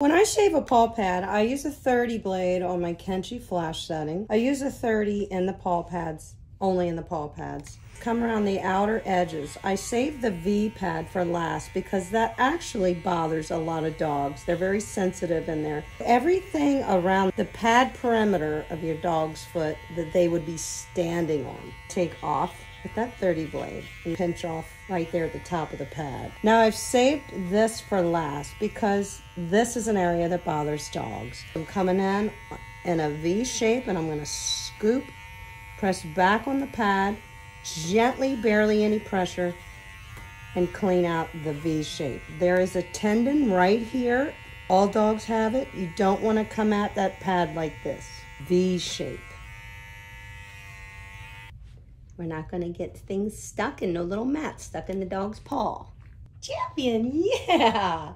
When I shave a paw pad, I use a 30 blade on my Kenchii flash setting. I use a 30 in the paw pads, only in the paw pads. Come around the outer edges. I save the V pad for last because that actually bothers a lot of dogs. They're very sensitive in there. Everything around the pad perimeter of your dog's foot that they would be standing on, take off with that 30 blade and pinch off right there at the top of the pad. Now I've saved this for last because this is an area that bothers dogs. I'm coming in in a V shape and I'm gonna scoop, press back on the pad, gently, barely any pressure, and clean out the V shape. There is a tendon right here. All dogs have it. You don't wanna come at that pad like this. V shape. We're not gonna get things stuck and no little mat stuck in the dog's paw. Champion, yeah!